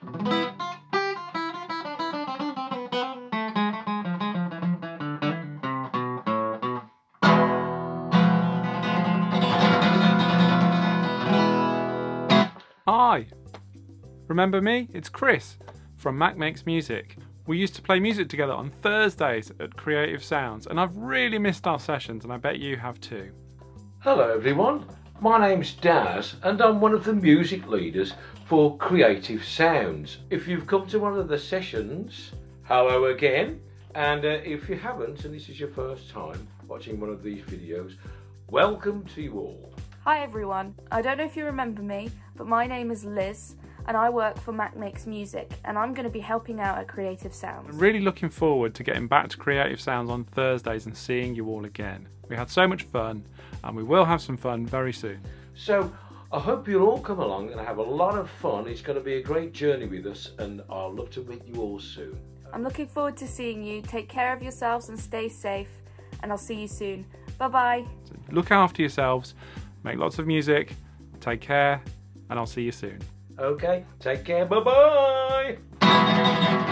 Hi! Remember me? It's Kris from Mac Makes Music. We used to play music together on Thursdays at Creative Sounds, and I've really missed our sessions, and I bet you have too. Hello everyone, my name's Daz and I'm one of the music leaders for Creative Sounds. If you've come to one of the sessions, hello again. And uh, if you haven't, and this is your first time watching one of these videos, welcome to you all. Hi everyone. I don't know if you remember me, but my name is Liz and I work for Mac Makes Music and I'm going to be helping out at Creative Sounds. I'm really looking forward to getting back to Creative Sounds on Thursdays and seeing you all again. We had so much fun and we will have some fun very soon. So I hope you'll all come along and have a lot of fun. It's going to be a great journey with us and I'll love to meet you all soon. I'm looking forward to seeing you. Take care of yourselves and stay safe and I'll see you soon. Bye bye. So look after yourselves, make lots of music, take care, and I'll see you soon. Okay, take care, bye bye.